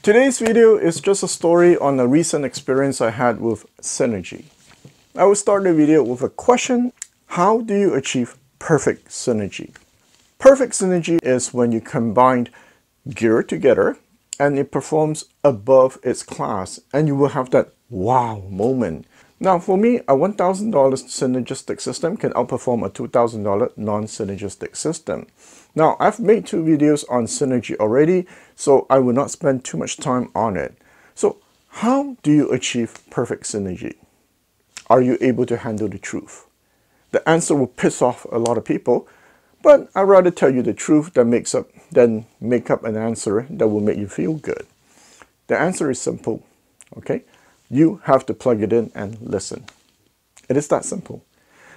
Today's video is just a story on a recent experience I had with Synergy. I will start the video with a question. How do you achieve perfect synergy? Perfect synergy is when you combine gear together and it performs above its class and you will have that wow moment. Now for me, a $1,000 synergistic system can outperform a $2,000 non-synergistic system. Now I've made two videos on synergy already, so I will not spend too much time on it. So how do you achieve perfect synergy? Are you able to handle the truth? The answer will piss off a lot of people, but I'd rather tell you the truth than, makes up, than make up an answer that will make you feel good. The answer is simple, okay? You have to plug it in and listen. It is that simple.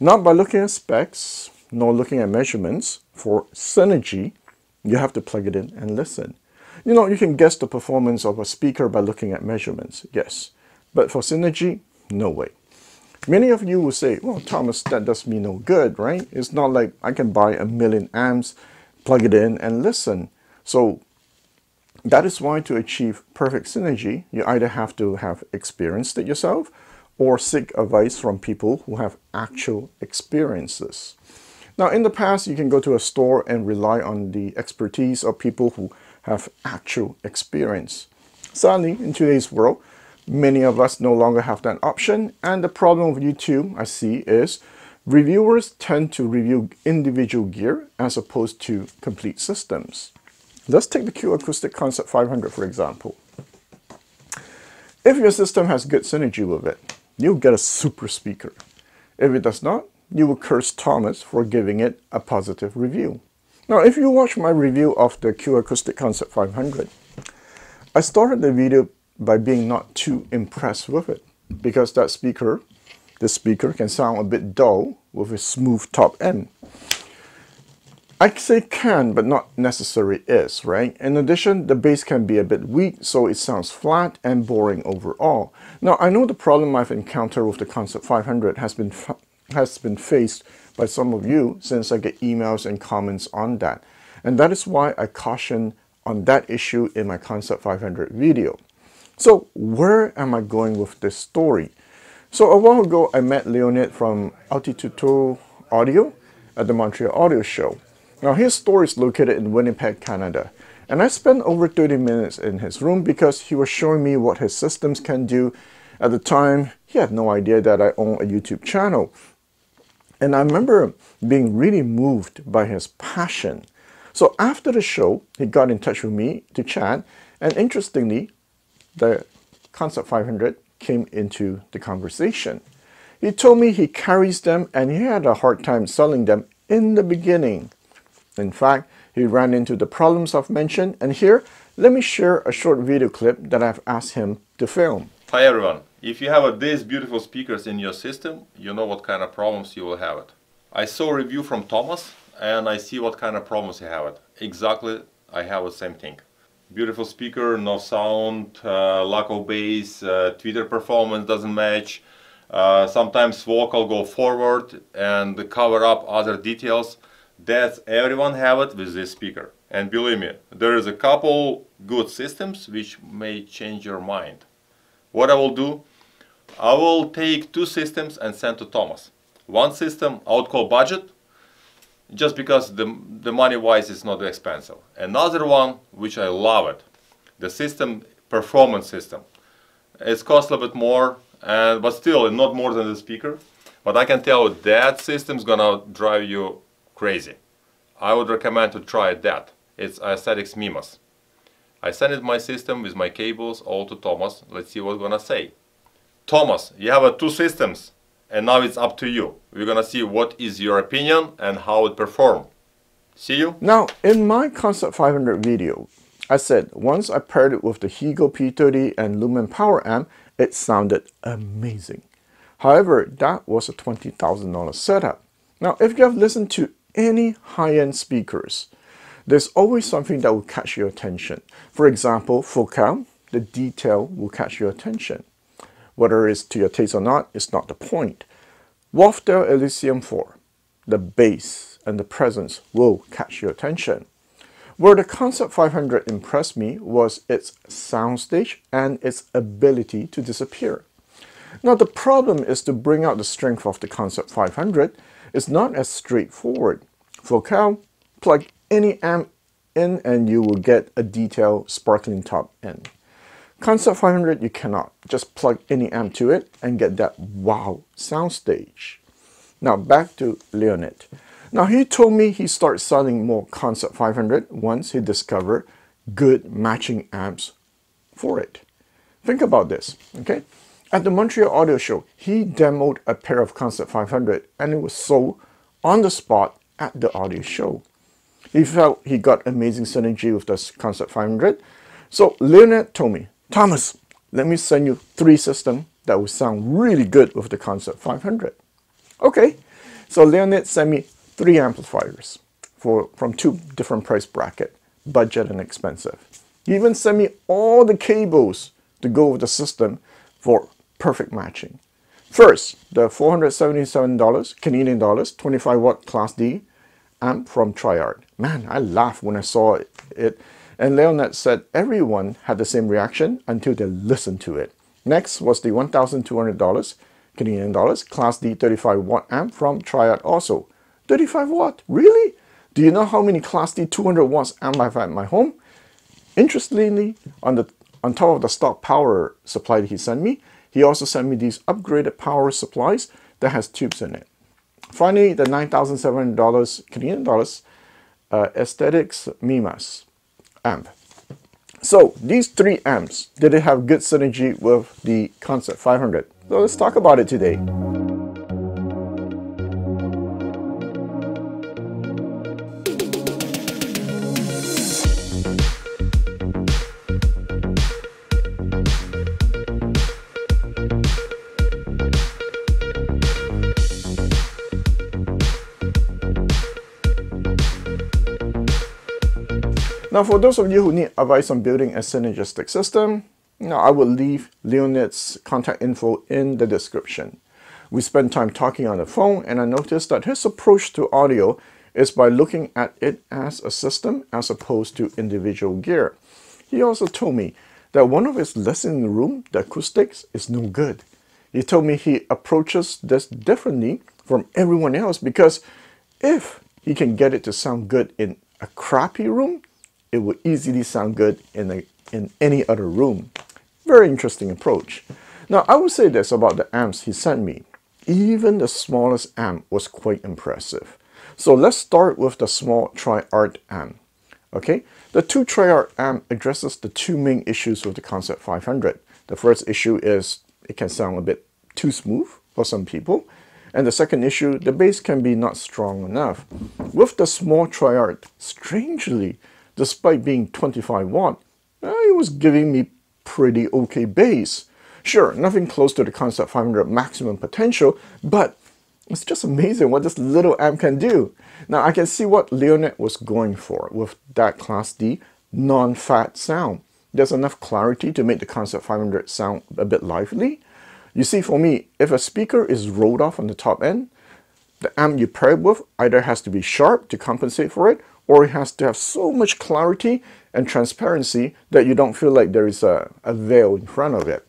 Not by looking at specs, nor looking at measurements. For synergy, you have to plug it in and listen. You know, you can guess the performance of a speaker by looking at measurements, yes. But for synergy, no way. Many of you will say, well, Thomas, that does me no good, right? It's not like I can buy a million amps, plug it in and listen. So that is why to achieve perfect synergy, you either have to have experienced it yourself or seek advice from people who have actual experiences. Now, in the past, you can go to a store and rely on the expertise of people who have actual experience. Sadly, in today's world, Many of us no longer have that option and the problem with YouTube I see is reviewers tend to review individual gear as opposed to complete systems. Let's take the Q Acoustic Concept 500 for example. If your system has good synergy with it, you'll get a super speaker. If it does not, you will curse Thomas for giving it a positive review. Now, if you watch my review of the Q Acoustic Concept 500, I started the video by being not too impressed with it because that speaker, the speaker can sound a bit dull with a smooth top end. I say can, but not necessary is, right? In addition, the bass can be a bit weak, so it sounds flat and boring overall. Now, I know the problem I've encountered with the Concept 500 has been, has been faced by some of you since I get emails and comments on that. And that is why I caution on that issue in my Concept 500 video. So where am I going with this story? So a while ago, I met Leonid from Altitudo Audio at the Montreal Audio Show. Now his store is located in Winnipeg, Canada. And I spent over 30 minutes in his room because he was showing me what his systems can do. At the time, he had no idea that I own a YouTube channel. And I remember being really moved by his passion. So after the show, he got in touch with me to chat. And interestingly, the Concept 500 came into the conversation. He told me he carries them and he had a hard time selling them in the beginning. In fact, he ran into the problems I've mentioned and here, let me share a short video clip that I've asked him to film. Hi everyone, if you have these beautiful speakers in your system, you know what kind of problems you will have it. I saw review from Thomas and I see what kind of problems you have it. Exactly, I have the same thing beautiful speaker, no sound, uh, lack of bass, uh, tweeter performance doesn't match. Uh, sometimes vocal go forward and cover up other details. That's everyone have it with this speaker. And believe me, there is a couple good systems which may change your mind. What I will do, I will take two systems and send to Thomas. One system I would call budget, just because the, the money wise is not expensive. Another one, which I love it, the system performance system. It's cost a little bit more, and but still not more than the speaker. But I can tell you that system's gonna drive you crazy. I would recommend to try that. It's Aesthetix Mimas. I sent it my system with my cables all to Thomas. Let's see what's gonna say. Thomas, you have uh, two systems and now it's up to you. We're gonna see what is your opinion and how it performed. See you? Now, in my Concept 500 video, I said once I paired it with the Hegel P30 and Lumin Power Amp, it sounded amazing. However, that was a $20,000 setup. Now, if you have listened to any high-end speakers, there's always something that will catch your attention. For example, focal, the detail will catch your attention. Whether it's to your taste or not is not the point. Wharfedale Elysian 4, the bass and the presence will catch your attention. Where the Concept 500 impressed me was its soundstage and its ability to disappear. Now the problem is to bring out the strength of the Concept 500 is not as straightforward. Focal, plug any amp in and you will get a detailed sparkling top end. Concept 500 you cannot. Just plug any amp to it and get that wow soundstage. Now back to Leonid. Now he told me he started selling more Concept 500 once he discovered good matching amps for it. Think about this, okay? At the Montreal Audio Show, he demoed a pair of Concept 500 and it was sold on the spot at the audio show. He felt he got amazing synergy with the Concept 500. So Leonid told me, Thomas, let me send you three systems that will sound really good with the Concept 500. Okay, so Leonid sent me three amplifiers for from two different price bracket, budget and expensive. He even sent me all the cables to go with the system for perfect matching. First, the $477 Canadian dollars, 25 watt Class D amp from Tri-Art. Man, I laughed when I saw it. And Leonid said everyone had the same reaction until they listened to it. Next was the $1,200 Canadian dollars Class D 35 watt amp from Tri-Art also. 35 watt? Really? Do you know how many Class D 200 watts amp I've at my home? Interestingly, on the on top of the stock power supply that he sent me, he also sent me these upgraded power supplies that has tubes in it. Finally, the $9,700 Canadian dollars uh, Aesthetix Mimas amp. So these three amps, did they have good synergy with the Concept 500? So let's talk about it today. Now for those of you who need advice on building a synergistic system, now I will leave Leonid's contact info in the description. We spent time talking on the phone and I noticed that his approach to audio is by looking at it as a system as opposed to individual gear. He also told me that one of his listening room, the acoustics, is no good. He told me he approaches this differently from everyone else because if he can get it to sound good in a crappy room, it will easily sound good in, a, in any other room. Very interesting approach. Now, I will say this about the amps he sent me. Even the smallest amp was quite impressive. So let's start with the small Tri-Art amp. Okay, the two Tri-Art amp addresses the two main issues with the Concept 500. The first issue is it can sound a bit too smooth for some people. And the second issue, the bass can be not strong enough. With the small Tri-Art, strangely, despite being 25 watt, uh, it was giving me pretty okay bass. Sure, nothing close to the Concept 500 maximum potential, but it's just amazing what this little amp can do. Now I can see what Leonid was going for with that Class D non-fat sound. There's enough clarity to make the Concept 500 sound a bit lively. You see, for me, if a speaker is rolled off on the top end, the amp you pair it with either has to be sharp to compensate for it, or it has to have so much clarity and transparency that you don't feel like there is a, a veil in front of it.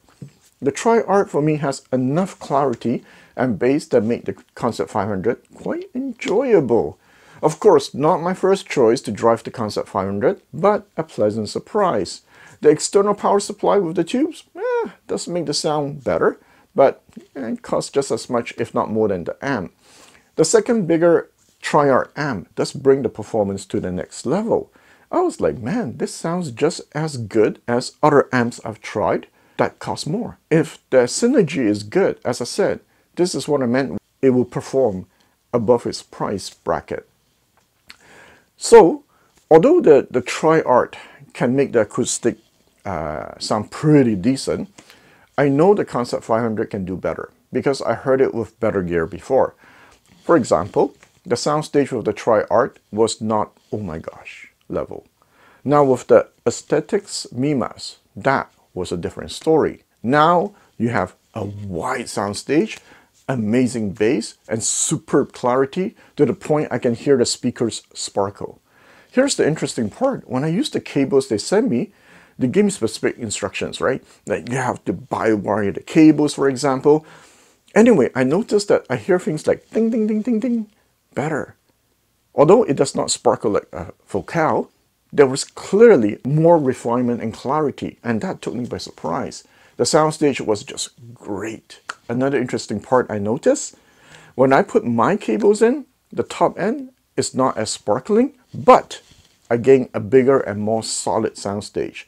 The Tri-Art for me has enough clarity and bass that make the Concept 500 quite enjoyable. Of course, not my first choice to drive the Concept 500, but a pleasant surprise. The external power supply with the tubes eh, does make the sound better, but it costs just as much, if not more than the amp. The second bigger Tri-Art amp does bring the performance to the next level. I was like, man, this sounds just as good as other amps I've tried that cost more. If the synergy is good, as I said, this is what I meant, it will perform above its price bracket. So, although the, the Tri-Art can make the acoustic uh, sound pretty decent, I know the Concept 500 can do better because I heard it with better gear before. For example, the soundstage of the Tri-Art was not, oh my gosh, level. Now with the Aesthetix Mimas, that was a different story. Now you have a wide soundstage, amazing bass, and superb clarity to the point I can hear the speakers sparkle. here's the interesting part. When I use the cables they send me, they give me specific instructions, right? Like you have to bi-wire the cables, for example. Anyway, I noticed that I hear things like ding, ding, ding, ding, ding better. Although it does not sparkle like a Focal, there was clearly more refinement and clarity, and that took me by surprise. The soundstage was just great. Another interesting part I noticed, when I put my cables in, the top end is not as sparkling, but I gained a bigger and more solid soundstage.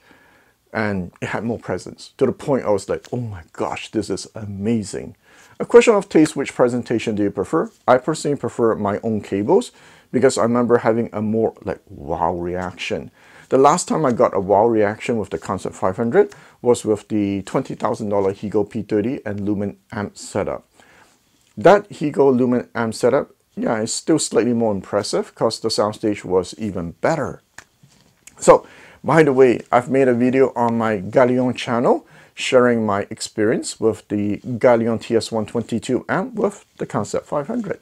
And it had more presence, to the point I was like, oh my gosh, this is amazing. A question of taste, which presentation do you prefer? I personally prefer my own cables because I remember having a more like wow reaction. The last time I got a wow reaction with the Concept 500 was with the $20,000 Hegel P30 and Lumin amp setup. That Hegel Lumin amp setup, yeah, is still slightly more impressive because the soundstage was even better. So, by the way, I've made a video on my Galion channel sharing my experience with the Galion TS122 and with the Concept 500.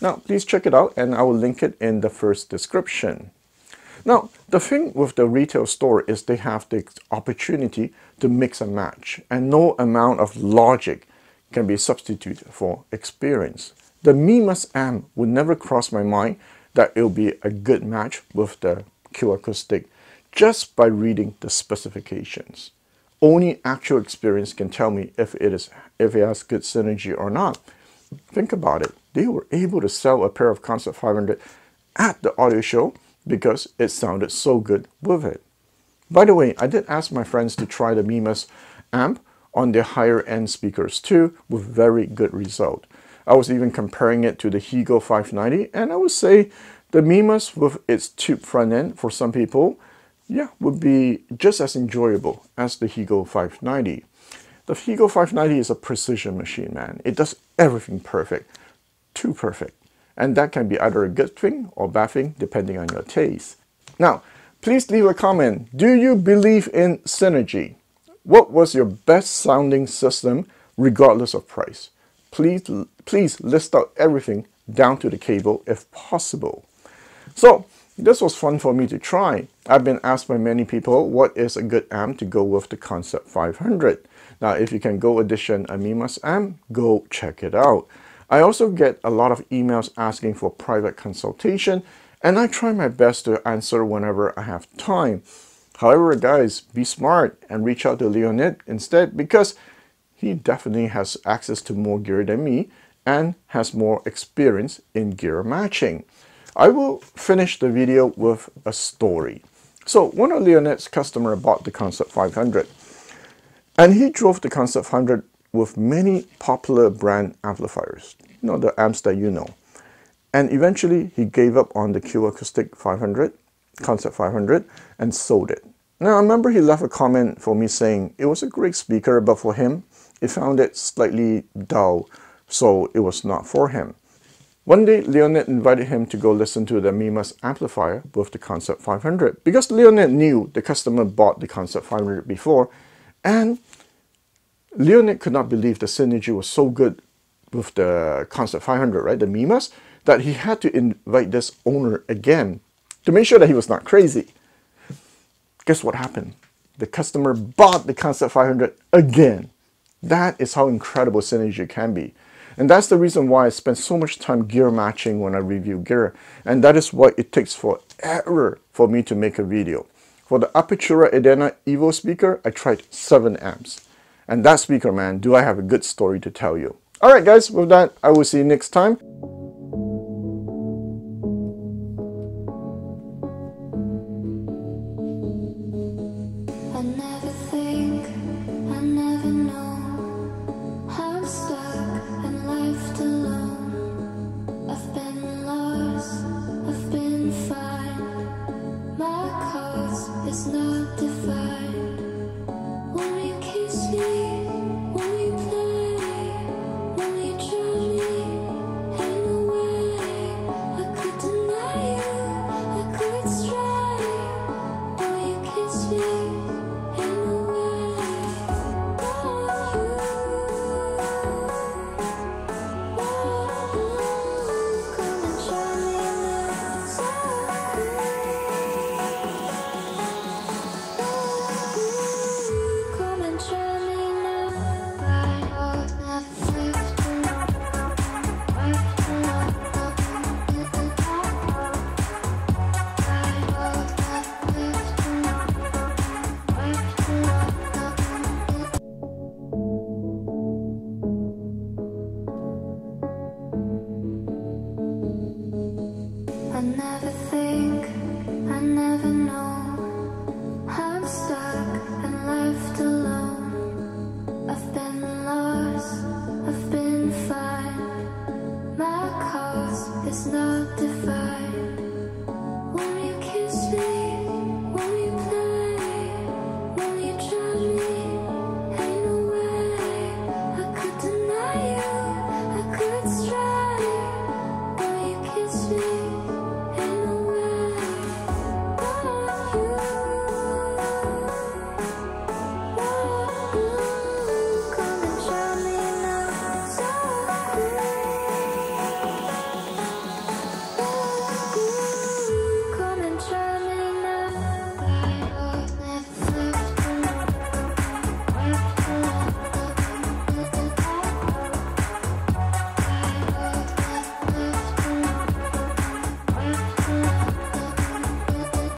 Now, please check it out and I will link it in the first description. Now, the thing with the retail store is they have the opportunity to mix and match and no amount of logic can be substituted for experience. The Mimas M would never cross my mind that it will be a good match with the Q Acoustic just by reading the specifications. Only actual experience can tell me if it is if it has good synergy or not. Think about it. They were able to sell a pair of Concept 500 at the audio show because it sounded so good with it. By the way, I did ask my friends to try the Mimas amp on their higher end speakers too with very good result. I was even comparing it to the Hegel 590 and I would say the Mimas with its tube front end for some people, yeah, would be just as enjoyable as the Hegel 590. The Hegel 590 is a precision machine, man. It does everything perfect, too perfect. And that can be either a good thing or bad thing depending on your taste. Now, please leave a comment. Do you believe in synergy? What was your best sounding system regardless of price? Please, please list out everything down to the cable if possible. So, this was fun for me to try. I've been asked by many people what is a good amp to go with the Concept 500. Now, if you can go edition a Mimas amp, go check it out. I also get a lot of emails asking for private consultation and I try my best to answer whenever I have time. However, guys, be smart and reach out to Leonid instead because he definitely has access to more gear than me and has more experience in gear matching. I will finish the video with a story. So one of Leonid's customer bought the Concept 500 and he drove the Concept 500 with many popular brand amplifiers, you know, the amps that you know. And eventually he gave up on the Q Acoustic 500, Concept 500, and sold it. Now I remember he left a comment for me saying it was a great speaker, but for him, he found it slightly dull, so it was not for him. One day, Leonid invited him to go listen to the Mimas amplifier with the Concept 500 because Leonid knew the customer bought the Concept 500 before and Leonid could not believe the synergy was so good with the Concept 500, right, the Mimas, that he had to invite this owner again to make sure that he was not crazy. Guess what happened? The customer bought the Concept 500 again. That is how incredible synergy can be. And that's the reason why I spend so much time gear matching when I review gear. And that is why it takes forever for me to make a video. For the Apertura Edena Evo speaker, I tried 7 amps. And that speaker, man, do I have a good story to tell you. Alright guys, with that, I will see you next time.